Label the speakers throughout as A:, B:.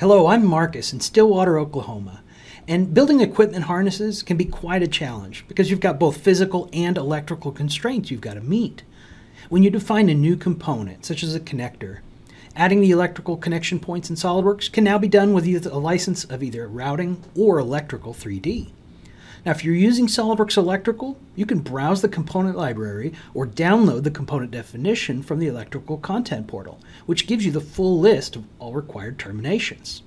A: Hello, I'm Marcus in Stillwater, Oklahoma. And building equipment harnesses can be quite a challenge because you've got both physical and electrical constraints you've got to meet. When you define a new component, such as a connector, adding the electrical connection points in SOLIDWORKS can now be done with a license of either routing or electrical 3D. Now, if you're using SOLIDWORKS Electrical, you can browse the component library or download the component definition from the Electrical Content Portal, which gives you the full list of all required terminations.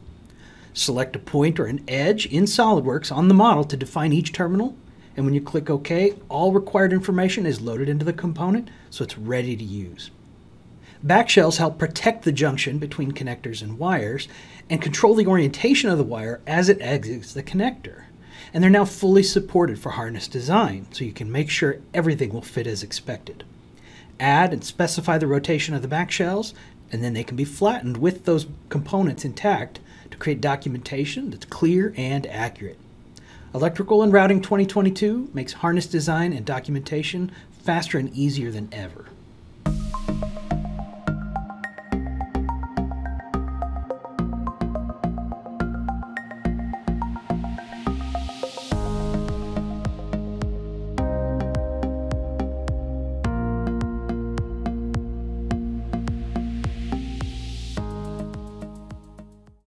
A: Select a point or an edge in SOLIDWORKS on the model to define each terminal, and when you click OK, all required information is loaded into the component so it's ready to use. Backshells help protect the junction between connectors and wires and control the orientation of the wire as it exits the connector. And they're now fully supported for harness design, so you can make sure everything will fit as expected. Add and specify the rotation of the back shells, and then they can be flattened with those components intact to create documentation that's clear and accurate. Electrical and Routing 2022 makes harness design and documentation faster and easier than ever.